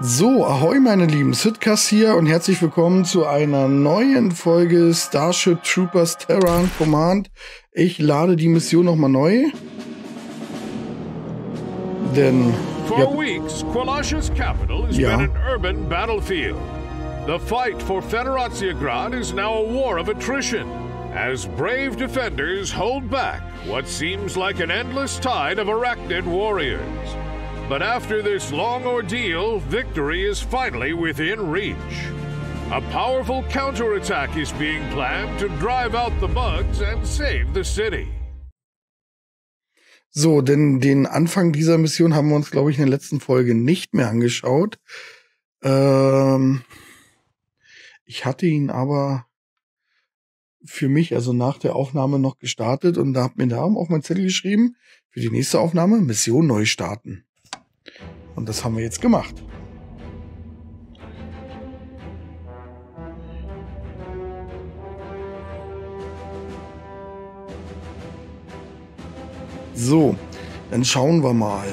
So, ahoi meine Lieben, Sitcast hier und herzlich willkommen zu einer neuen Folge Starship Troopers Terran Command. Ich lade die Mission nochmal neu. Denn... For Ja, weeks, Qualasha's capital has Yeah. been an urban battlefield. The fight for Federaziagrad is now a war of attrition, as brave defenders hold back what seems like an endless tide of arachnid warriors. But after this long ordeal, victory is finally within reach. A powerful counterattack is being planned to drive out the bugs and save the city. so, denn den Anfang dieser Mission haben wir uns, glaube ich, in der letzten Folge nicht mehr angeschaut. Ähm, ich hatte ihn aber für mich, also nach der Aufnahme noch gestartet und da hab mir da auf mein Zettel geschrieben, für die nächste Aufnahme Mission neu starten. Und das haben wir jetzt gemacht. So, dann schauen wir mal.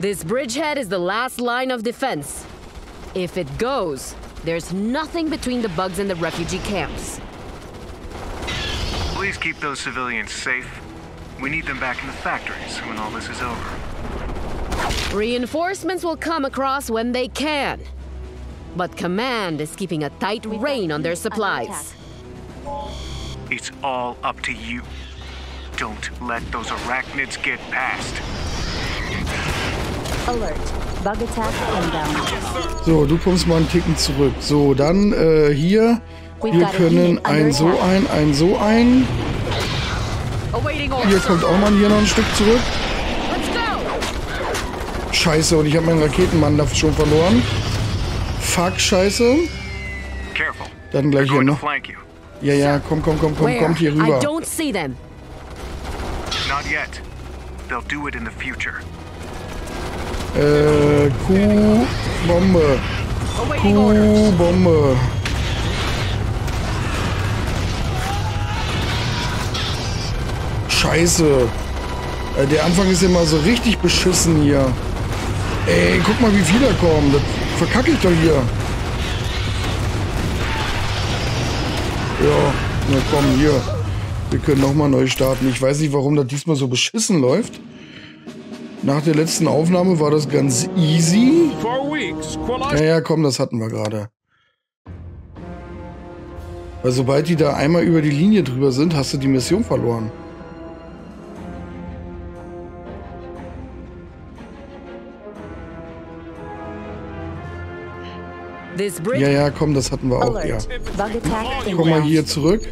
This bridgehead is the last line of defense. If it goes, there's nothing between the bugs and the refugee camps. Please keep those civilians safe. We need them back in the factories when all this is over. Reinforcements will come across when they can. But Command is keeping a tight rein on their supplies. It's all up to you. Don't let those arachnids get past. Alert. Bug attack inbound. So, du kommst mal einen Ticken zurück. So, dann äh, hier. Wir können ein so ein, ein so ein. Hier kommt auch mal hier noch ein Stück zurück. Scheiße, und ich habe meinen Raketenmann da schon verloren. Fuck, scheiße. Dann gleich hier noch. you. Ja, ja, komm, komm, komm, komm, kommt hier I rüber. don't see them. Not yet. They'll do it in the future. Äh, orders. Kuh-Bombe. Scheiße. Äh, Der Anfang ist immer so richtig beschissen hier. Ey, guck mal, wie viele kommen. Das verkacke ich doch hier. Ja, na komm, hier. Wir können nochmal neu starten. Ich weiß nicht, warum das diesmal so beschissen läuft. Nach der letzten Aufnahme war das ganz easy. Naja, komm, das hatten wir gerade. Weil sobald die da einmal über die Linie drüber sind, hast du die Mission verloren. Ja, ja, komm, das hatten wir auch, ja. Komm mal hier zurück.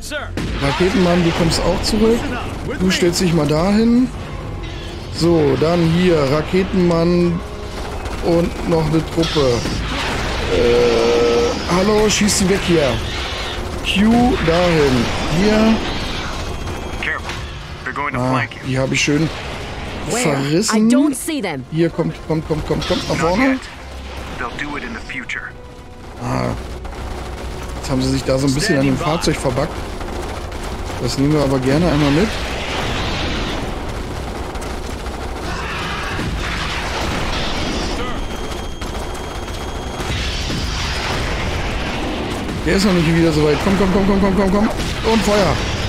Sir, Raketenmann, du kommst auch zurück. Du stellst dich mal dahin. So, dann hier Raketenmann und noch eine Truppe. Äh, hallo, schieß sie weg hier. Q dahin. Hier. Careful. They're going to Ah, die habe ich schön verrissen. don't see them. Hier kommt, kommt, kommt, kommt, kommt nach vorne. They'll do it in the future. Jetzt haben sie sich da so ein bisschen an dem Fahrzeug verbackt. Das nehmen wir aber gerne einmal mit. Der ist noch nicht wieder so weit. Komm, komm, komm, komm, komm, komm, komm. Und Feuer.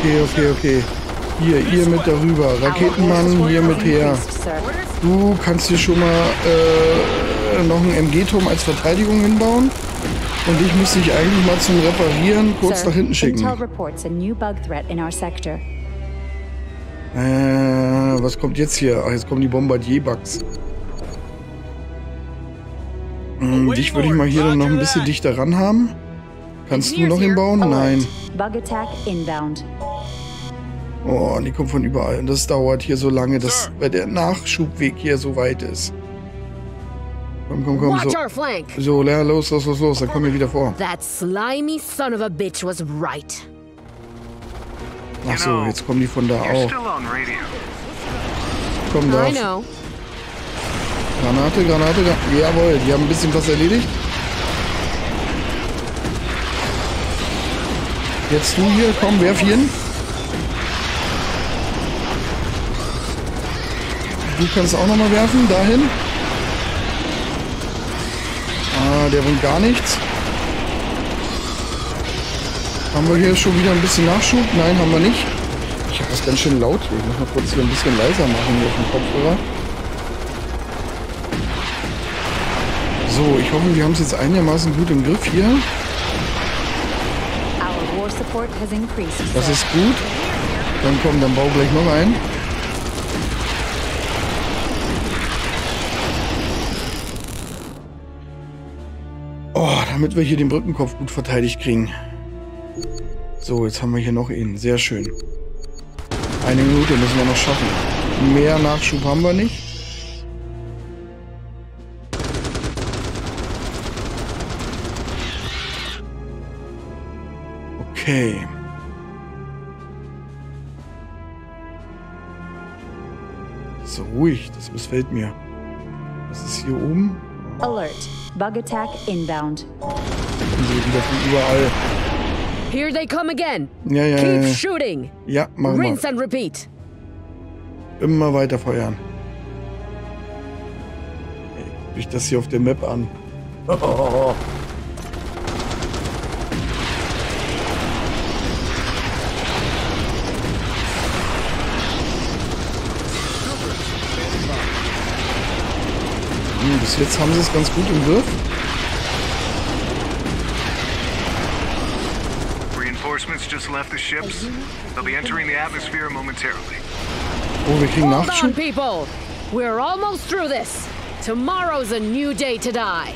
Okay, okay, okay. Hier, ihr mit darüber. Raketenmann, hier mit her. Du kannst hier schon mal äh, noch einen MG-Turm als Verteidigung hinbauen. Und ich muss dich eigentlich mal zum Reparieren kurz nach hinten schicken. Intel reports a new bug threat in our sector. Äh, was kommt jetzt hier? Ach, jetzt kommen die Bombardier-Bugs. Hm, dich würde ich mal hier dann noch ein bisschen dichter ran haben. Kannst du noch hinbauen? Nein. Bug attack inbound. Oh, die kommt von überall. Und das dauert hier so lange, dass weil der Nachschubweg hier so weit ist. Komm, komm, komm. So, so ja, los, los, los, los. Dann komm hier wieder vor. That slimy son of a bitch was right. Ach so, jetzt kommen die von da auch. still on radio. Komm I da. know. Granate, Granate, Gra Jawohl, die haben ein bisschen was erledigt. Jetzt du hier, komm, werf ihn. Du kannst auch nochmal werfen, dahin. Ah, der bringt gar nichts. Haben wir hier schon wieder ein bisschen Nachschub? Nein, haben wir nicht. Ich habe das ganz schön laut. Ich muss mal kurz hier ein bisschen leiser machen hier auf dem Kopfhörer. So, ich hoffe, wir haben es jetzt einigermaßen gut im Griff hier. Das ist gut. Dann komm, dann bau gleich noch ein. Damit wir hier den Brückenkopf gut verteidigt kriegen. So, jetzt haben wir hier noch ihn. Sehr schön. Eine Minute müssen wir noch schaffen. Mehr Nachschub haben wir nicht. Okay. So ruhig, das missfällt mir. Was ist hier oben? Alert. Bug attack inbound. Kommen sie wieder von überall. Here they come again. Ja, ja, ja. Keep ja. shooting. Ja, machen wir. Rinse and repeat. Immer weiter feuern. Euch das hier auf der Map an. Hm, bis jetzt haben sie es ganz gut im Griff. Reinforcements just left the ships. They'll be entering the atmosphere momentarily. Oh, wir kriegen Hold on, Nachschub. people. We're almost through this. Tomorrow's a new day to die.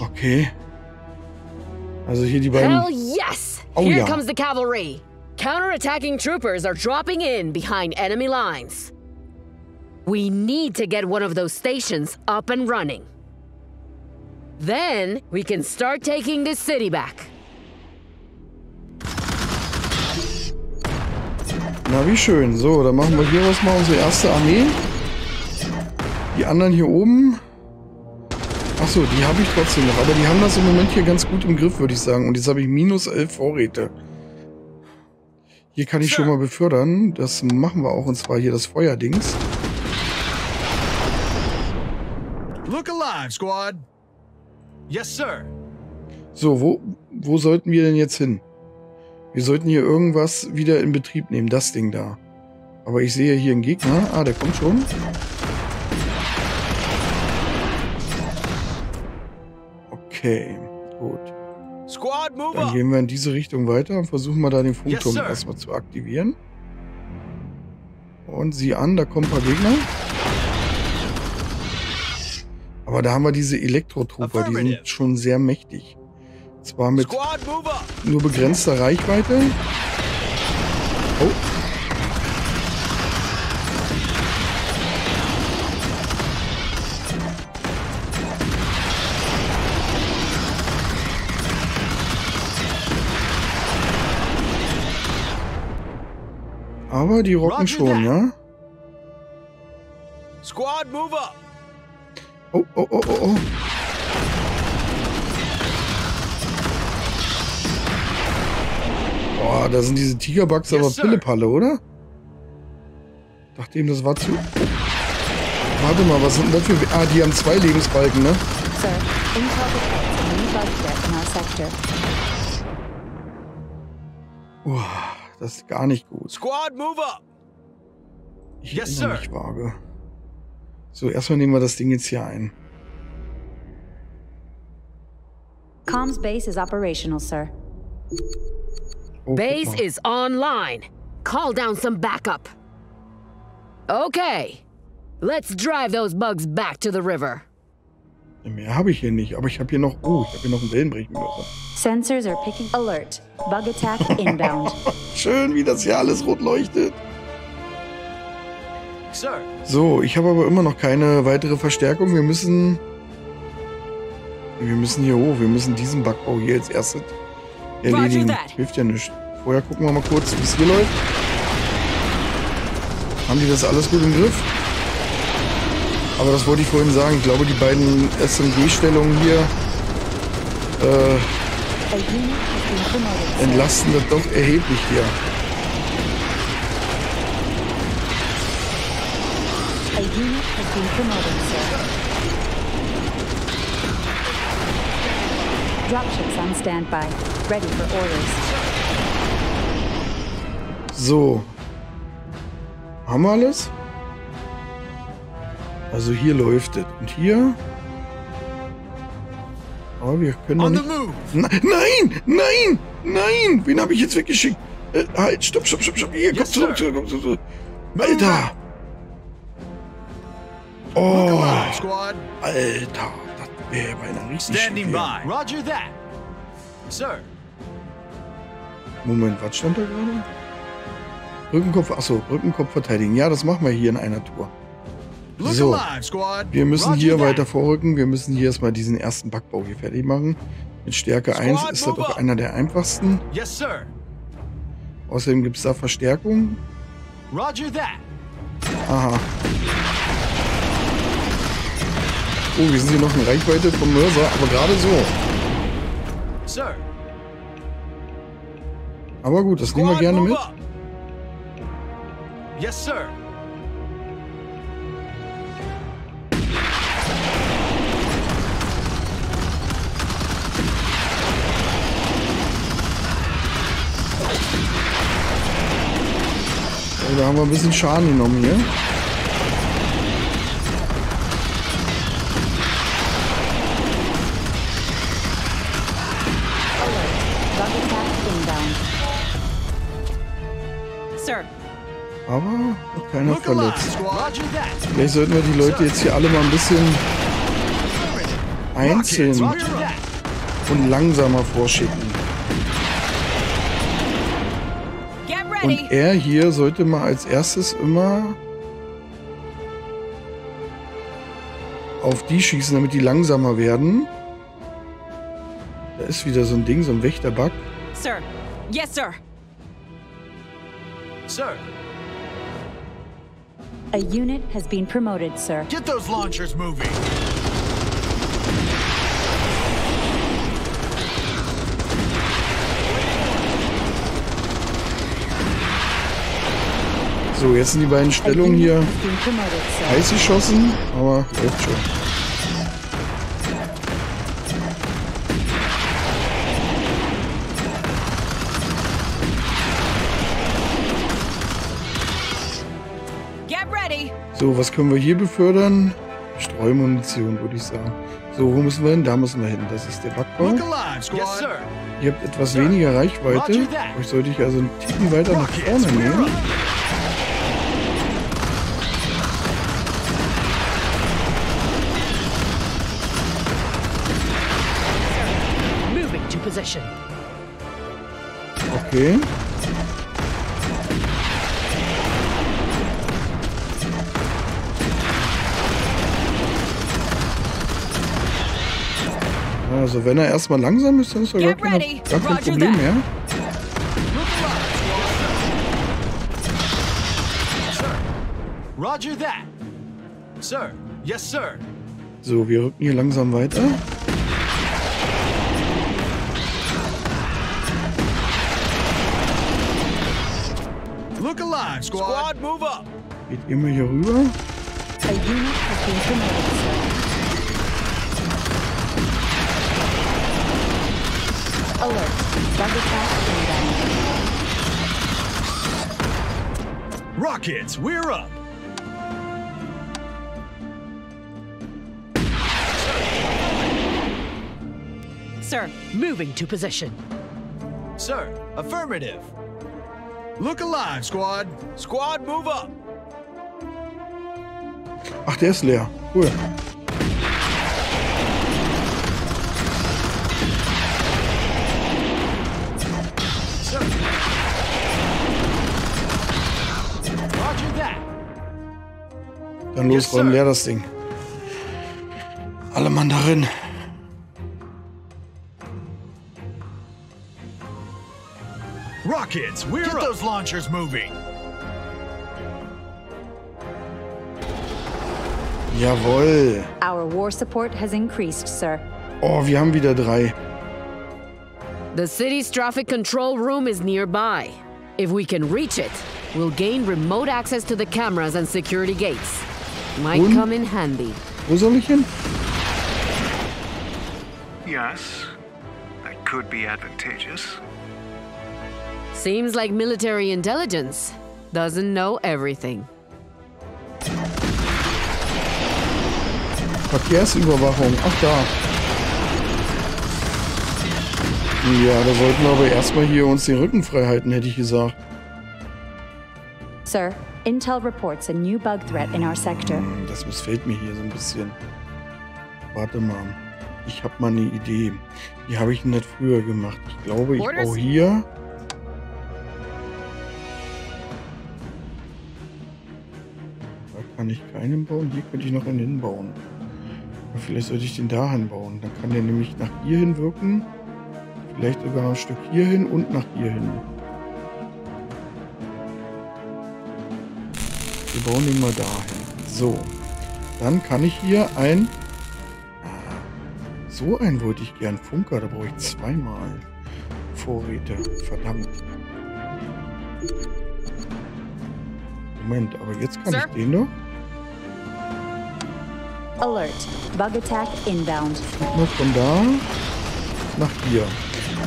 Okay. Also hier die beiden. Hell yes! Oh, Here yeah. comes the cavalry. Counterattacking troopers are dropping in behind enemy lines. We need to get one of those stations up and running. Then we can start taking this city back. Na, wie schön. So, dann machen wir hier aus mal unsere erste Armee. Die anderen hier oben. Achso, die habe ich trotzdem noch. Aber die haben das im Moment hier ganz gut im Griff, würde ich sagen. Und jetzt habe ich minus 11 Vorräte. Hier kann ich schon mal befördern. Das machen wir auch. Und zwar hier das Feuerdings. Look alive, squad. Yes, sir. So, wo, wo sollten wir denn jetzt hin? Wir sollten hier irgendwas wieder in Betrieb nehmen. Das Ding da. Aber ich sehe hier einen Gegner. Ah, der kommt schon. Okay, gut. Squad, move Dann gehen wir in diese Richtung weiter und versuchen mal da den Funkturm Yes, erstmal zu aktivieren. Und sieh an, da kommen ein paar Gegner. Aber da haben wir diese Elektrotrooper, die sind schon sehr mächtig. Zwar mit nur begrenzter Reichweite. Oh. Aber die rocken schon, ja? Squad, move up. Oh, oh, oh, oh, oh. Boah, da sind diese Tigerbugs Yes, aber. Pillepalle, oder? Dachte eben, das war zu... Warte mal, was sind denn das für... Ah, die haben zwei Lebensbalken, ne? Sir. Uah, das ist gar nicht gut. Squad, move up. Ich Yes, sir. mich vage. So, erstmal nehmen wir das Ding jetzt hier ein. Comms base is operational, sir. Oh, Base is online. Call down some backup. Okay. Let's drive those bugs back to the river. Mehr habe ich hier nicht, aber ich habe hier noch... Oh, ich habe hier noch einen Wellenbrechenmörser. Sensors are picking. Alert. Bug attack inbound. Schön, wie das hier alles rot leuchtet. So, ich habe aber immer noch keine weitere Verstärkung. Wir müssen... Wir müssen hier hoch. Wir müssen diesen Backbau hier als erstes erledigen. Hilft ja nichts. Vorher gucken wir mal kurz, wie es hier läuft. haben die das alles gut im Griff. Aber das wollte ich vorhin sagen. Ich glaube, die beiden SMG-Stellungen hier äh, entlasten das doch erheblich hier. A unit has been promoted, sir. Dropships on standby. Ready for orders. So. Haben wir alles? Also hier läuft es. Und hier? Aber wir können On the move. Ne- Nein! Nein! Nein! Wen habe ich jetzt weggeschickt? Äh, halt, stopp, stopp, stopp, stopp. Hier, komm Yes, zurück, zurück, komm zurück. Alter! Oh. Alter. Das wäre beinahe richtig Standing by. Roger that. Sir. Moment, was stand da gerade? Rückenkopf, achso, Rückenkopf verteidigen. Ja, das machen wir hier in einer Tour. So. Wir müssen hier weiter vorrücken. Wir müssen hier erstmal diesen ersten Backbau hier fertig machen. Mit Stärke 1 Squad, ist das up. einer der einfachsten. Yes, sir. Außerdem gibt es da Verstärkung. Roger that. Aha. Oh, wir sind hier noch in Reichweite vom Mörser, aber gerade so. Sir. Aber gut, das nehmen wir gerne mit. Yes, sir. Da haben wir ein bisschen Schaden genommen hier. Aber noch keiner verletzt. Vielleicht sollten wir die Leute jetzt hier alle mal ein bisschen einzeln und langsamer vorschicken. Get Und er hier sollte mal als erstes immer auf die schießen, damit die langsamer werden. Da ist wieder so ein Ding, so ein Wächterbug. Sir. Yes, sir. Sir. A unit has been promoted, sir. Get those launchers moving. So, jetzt sind die beiden Stellungen hier has been promoted, sir. heiß geschossen, aber läuft schon. So, was können wir hier befördern? Streumunition, würde ich sagen. So, wo müssen wir hin? Da müssen wir hin. Das ist der Backbau. Ihr habt etwas weniger Reichweite. Euch sollte ich also einen Ticken weiter nach vorne nehmen. Okay. Also wenn er erstmal langsam ist, dann ist er gar, keine, gar kein Roger Problem that. mehr. Roger that. Sir. Yes, sir. So, wir rücken hier langsam weiter. Look alive, squad. Squad, move up. Geht immer hier rüber. A unit has been Alert. Bug attack inbound. Rockets, we're up. Sir. Moving to position. Sir, affirmative. Look alive, squad. Squad, move up. Ach, der ist leer. Cool. Dann los, Yes, räum leer das Ding. Alle Mann darin. Rockets, we're Get those launchers moving. Jawohl. Our war support has increased, sir. Oh, wir haben wieder drei. The city's traffic control room is nearby. If we can reach it, we'll gain remote access to the cameras and security gates. Might Und? come in handy. Wo soll ich hin? Yes, that could be advantageous. Seems like military intelligence doesn't know everything. Verkehrsüberwachung. Ach da. Ja, da sollten wir aber erstmal hier uns den Rücken frei halten, hätte ich gesagt. Sir, Intel reports a new bug threat in our sector. Das missfällt mir hier so ein bisschen. Warte mal. Ich habe mal eine Idee. Die habe ich nicht früher gemacht. Ich glaube, ich baue hier. Da kann ich keinen bauen. Hier könnte ich noch einen hinbauen. Aber vielleicht sollte ich den da hinbauen. Dann kann der nämlich nach hier hin wirken. Vielleicht sogar ein Stück hier hin und nach hier hin. Wir bauen den mal dahin. So. Dann kann ich hier ein... So einen wollte ich gern. Funker, da brauche ich zweimal Vorräte. Verdammt. Moment, aber jetzt kann Sir? ich den doch. Alert. Bug attack inbound. Noch von da nach hier.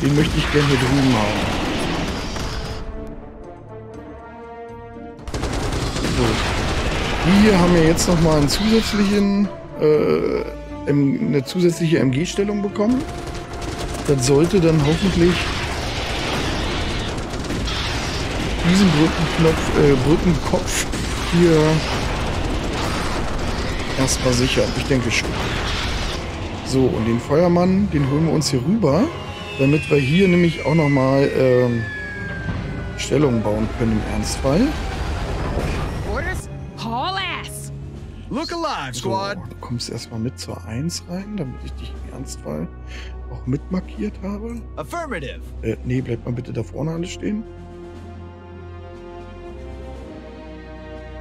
Den möchte ich gerne hier drüben haben. Die hier haben ja jetzt nochmal einen zusätzlichen, äh, eine zusätzliche MG-Stellung bekommen. Das sollte dann hoffentlich diesen Brückenknopf, äh, Brückenkopf hier erstmal sichern. Ich denke schon. So, und den Feuermann, den holen wir uns hier rüber, damit wir hier nämlich auch nochmal ähm, Stellung bauen können im Ernstfall. Look alive, So, squad. du kommst erstmal mit zur 1 rein, damit ich dich im Ernstfall auch mit markiert habe. Affirmative. Äh, nee, bleibt mal bitte da vorne alle stehen.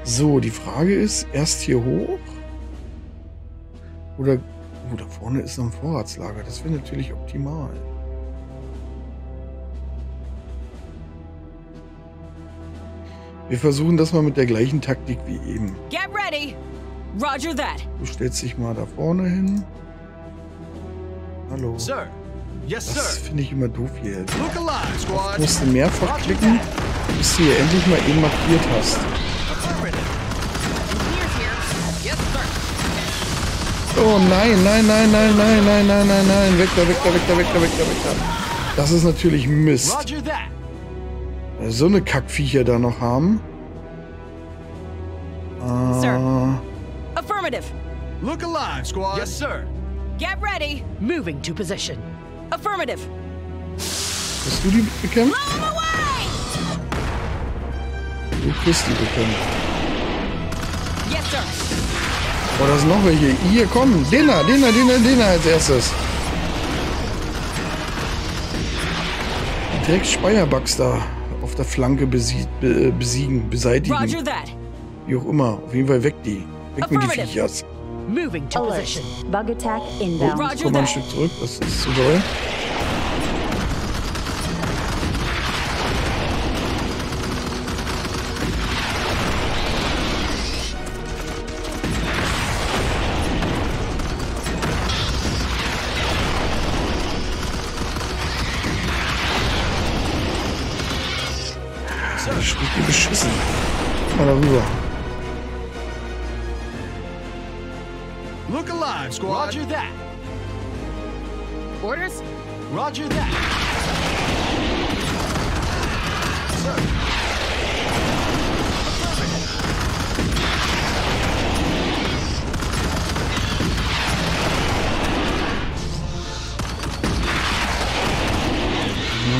So, die Frage ist, erst hier hoch? Oder, oh, da vorne ist noch ein Vorratslager. Das wäre natürlich optimal. Wir versuchen das mal mit der gleichen Taktik wie eben. Get ready. Roger that. Du stellst dich mal da vorne hin. Hallo. Sir. Yes, Das sir. finde ich immer doof hier. Look alive, squad. Du musst mehrfach klicken, bis du hier endlich mal eben markiert hast. Oh nein, nein, nein, nein, nein, nein, nein, nein, nein. Weg da, weg da, weg da, weg da, weg da, weg da. Das ist natürlich Mist. So eine Kackviecher da noch haben. Äh, Sir. Affirmative. Look alive, squad. Yes, sir. Get ready. Moving to position. Affirmative. hast du die bekämpft? Blow 'em away. Du kriegst die bekämpft. Yes, sir. Oh, da sind noch welche. Hier, komm. Den da, den da, den da, den da als erstes. Direkt Speierbugs da auf der Flanke besie be besiegen, beseitigen. Roger that. Wie auch immer. Auf jeden Fall weg die. Weg mit die. Viechers. Moving to Alert. position. Bug attack Oh, inbound. Roger komm mal ein. Stück zurück. Das ist zu doll.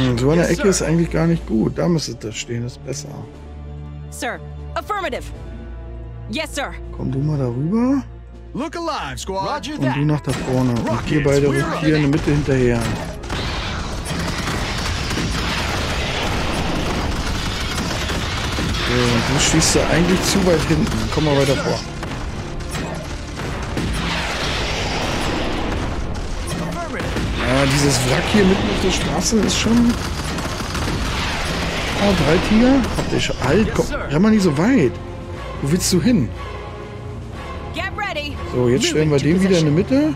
Hm, so eine Yes, Ecke sir. ist eigentlich gar nicht gut. Da müsste das stehen, das ist besser. Sir. Affirmative. Yes, sir. Komm du mal darüber Look alive, squad. Roger und du nach da vorne. Und ihr beide rückt hier in der Mitte hinterher. So, und du stehst da eigentlich zu weit hinten. Komm mal weiter vor. Dieses Wrack hier mitten auf der Straße ist schon... Ah, drei Tiger? Habt ihr schon... Halt, komm, renn mal nicht so weit. Wo willst du hin? So, jetzt stellen wir den wieder in die Mitte.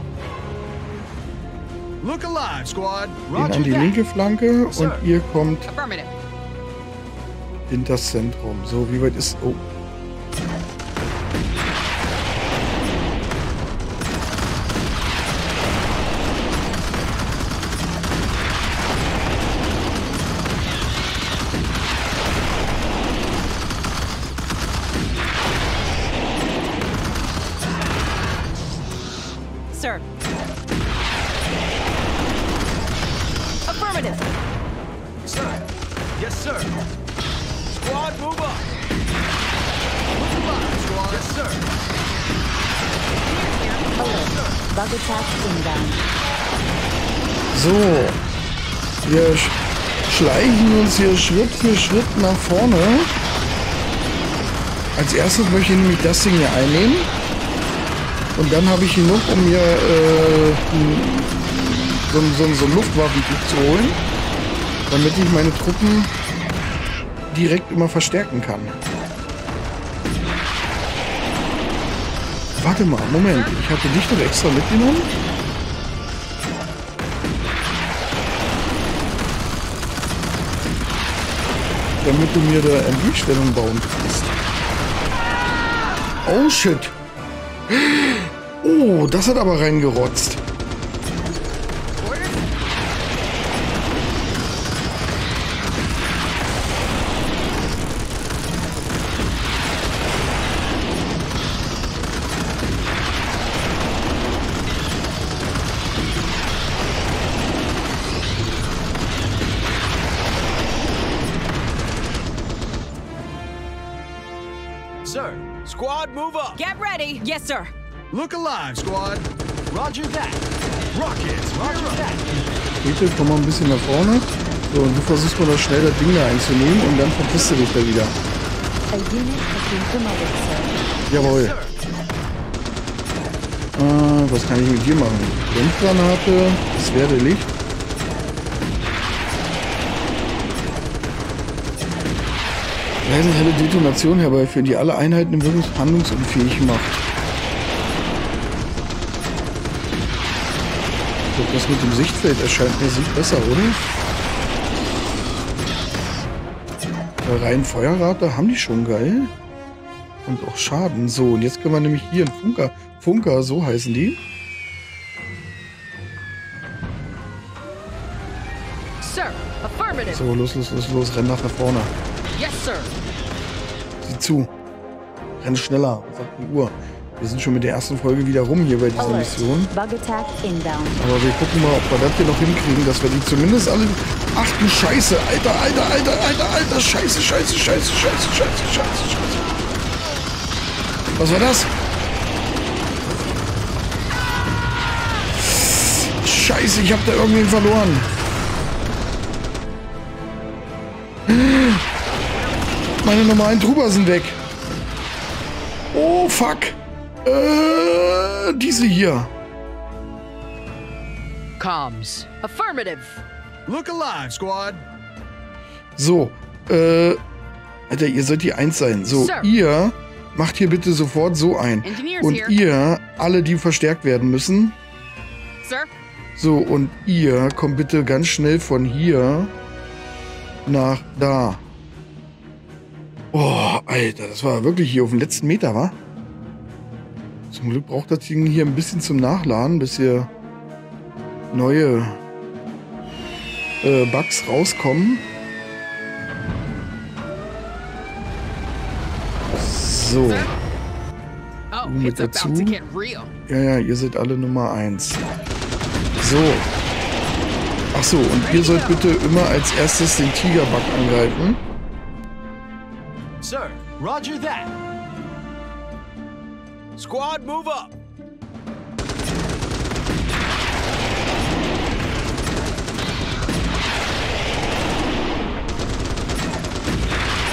Den an die linke Flanke und ihr kommt in das Zentrum. So, wie weit ist... Oh. Schleichen uns hier Schritt für Schritt nach vorne. Als erstes möchte ich nämlich das Ding hier einnehmen. Und dann habe ich genug, um mir äh, so, so, so ein Luftwaffentyp zu holen. Damit ich meine Truppen direkt immer verstärken kann. Warte mal, Moment. Ich hatte dich doch extra mitgenommen. Damit du mir da MG-Stellung bauen kannst. Oh shit. Oh, das hat aber reingerotzt. Sir. Look alive, squad. Roger that. Rockets, roger that. Bitte, komm mal ein bisschen nach vorne. So, und du versuchst mal da schnell das Ding da einzunehmen und dann verpisst du dich da wieder. Jawohl. Äh, was kann ich mit dir machen? Blendgranate, das werde Licht. Leise helle Detonation herbeiführen, die alle Einheiten im Wirkungs handlungsunfähig macht. So, das mit dem Sichtfeld erscheint mir sieht besser, oder? Rein Feuerrate haben die schon geil. Und auch Schaden. So, und jetzt können wir nämlich hier einen Funker. Funker, so heißen die. So, los, los, los, los, renn nach vorne. Yes, sir. Sieh zu. Renn schneller. Sag die Uhr. Wir sind schon mit der ersten Folge wieder rum hier bei dieser. Mission. Aber wir gucken mal, ob wir das hier noch hinkriegen, dass wir die zumindest alle... Ach du Scheiße. Alter, alter, alter, alter, alter. Scheiße, scheiße, scheiße, scheiße, scheiße, scheiße, scheiße. Was war das? Scheiße, ich hab da irgendwen verloren. Meine normalen Truber sind weg. Oh, fuck. Äh, diese hier. Comms. Affirmative. Look alive, squad. So, äh, Alter, ihr sollt hier eins sein. So, Sir. ihr macht hier bitte sofort so ein. Engineers Und here. ihr, alle, die verstärkt werden müssen. Sir. So, und ihr kommt bitte ganz schnell von hier nach da. Oh, Alter, das war wirklich hier auf dem letzten Meter, wa? Zum Glück braucht das Ding hier ein bisschen zum Nachladen, bis hier neue äh, Bugs rauskommen. So. Oh, Mit dazu. Ja, ja, ihr seid alle Nummer 1. So. Ach so, und ihr sollt bitte immer als erstes den Tigerbug angreifen. Sir. Roger that. Squad, move up!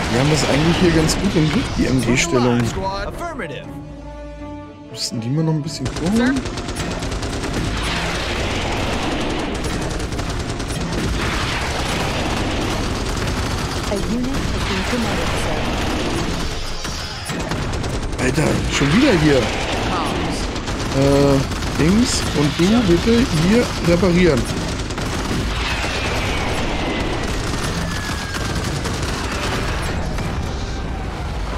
Wir haben das eigentlich hier ganz gut im Griff, die MG-Stellung. Müssen die mal noch ein bisschen gucken? A unit has been promoted vorholen? Schon wieder hier. Äh, Dings. Und du bitte hier reparieren.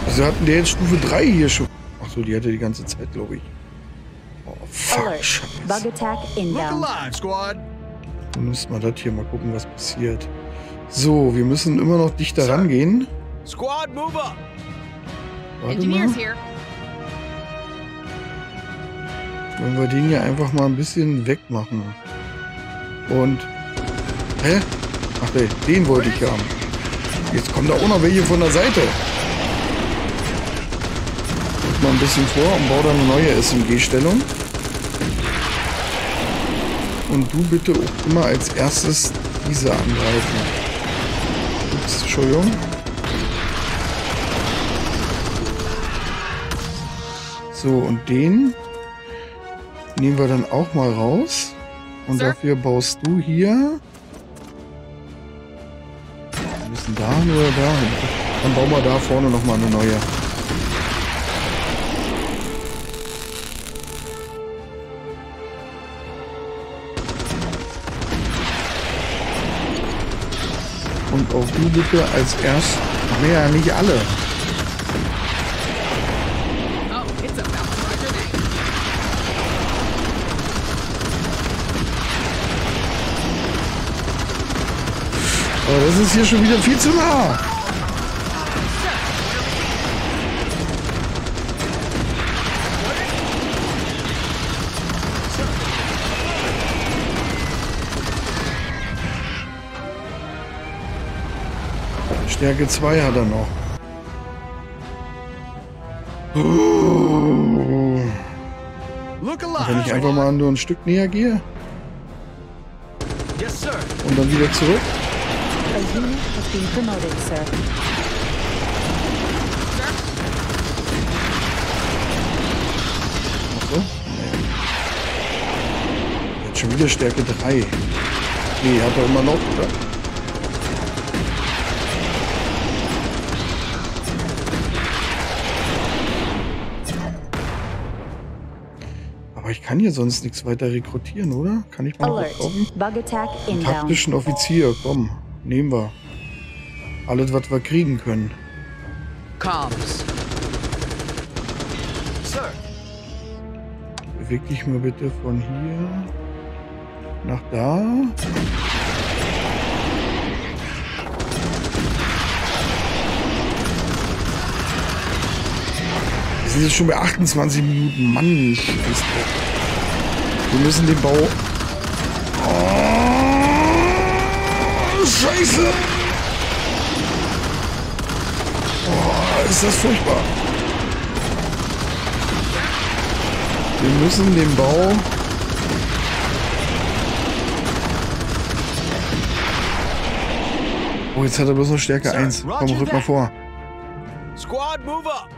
Wieso hatten der jetzt Stufe 3 hier schon? Achso, die hatte die ganze Zeit, glaube ich. Oh, fuck, Alert. Scheiße. Dann müssen wir das hier mal gucken, was passiert. So, wir müssen immer noch dichter rangehen. Squad, move up. Warte Engineers mal. here. Wollen wir den hier einfach mal ein bisschen wegmachen. Und. Hä? Ach nee, den wollte ich haben. Jetzt kommen da auch noch welche von der Seite. Guck mal ein bisschen vor und bau da eine neue SMG-Stellung. Und du bitte auch immer als erstes diese angreifen. Ups, Entschuldigung. So, und den nehmen wir dann auch mal raus. Und Sir? dafür baust du hier. Wir müssen da nur da hin. Dann bauen wir da vorne nochmal eine neue. Und auch du bitte als erst. Ach ja, nicht alle. Oh, it's about Roger that. Aber das ist hier schon wieder viel zu nah. Stärke 2 hat er noch. Oh. Wenn ich einfach mal nur ein Stück näher gehe und dann wieder zurück. A unit has been promoted, sir. Schon wieder Stärke 3. Nee, hat er immer noch, oder? Aber ich kann hier sonst nichts weiter rekrutieren, oder? Kann ich mal Alert. kaufen? Taktischen Offizier, komm, nehmen wir. Alles, was wir kriegen können. Comms. Sir. Beweg dich mal bitte von hier nach da. Wir sind jetzt schon bei 28 Minuten. Mann, Scheiße. Wir müssen den Bau... Scheiße! Oh, ist das furchtbar. Wir müssen den Bau... Oh, jetzt hat er bloß noch Stärke Sir, 1. Komm, rück mal vor. Squad, move up.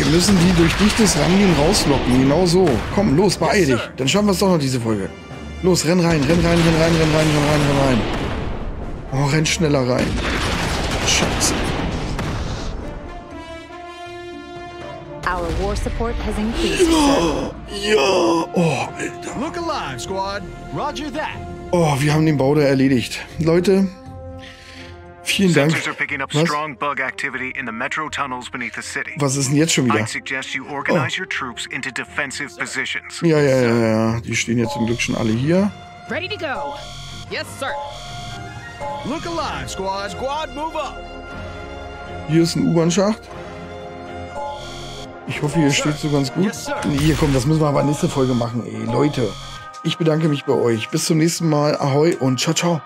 Wir müssen die durch dichtes Rangehen rauslocken. Genau so. Komm, los, beeil dich. Dann schaffen wir es doch noch diese Folge. Los, renn rein, renn rein, renn rein, renn rein, renn rein, renn rein. Oh, renn schneller rein. Scheiße. Our war support has increased, sir. Ja. Oh, Alter. Look alive, squad. Roger that. Oh, wir haben den Bau da erledigt. Leute, vielen Dank. Sensors are picking up Was? strong bug activity in the metro tunnels beneath the city. Was ist denn jetzt schon wieder? I'd suggest you organize your troops into defensive positions. Ja, ja, ja, ja. Die stehen jetzt zum Glück schon alle hier. Ready to go. Yes, sir. Look alive, squad. Squad, move up. Hier ist ein U-Bahn-Schacht. Ich hoffe, hier steht so ganz gut. Yes, sir. Nee, hier kommt, das müssen wir aber nächste Folge machen, ey. Leute, ich bedanke mich bei euch. Bis zum nächsten Mal. Ahoi und ciao, ciao.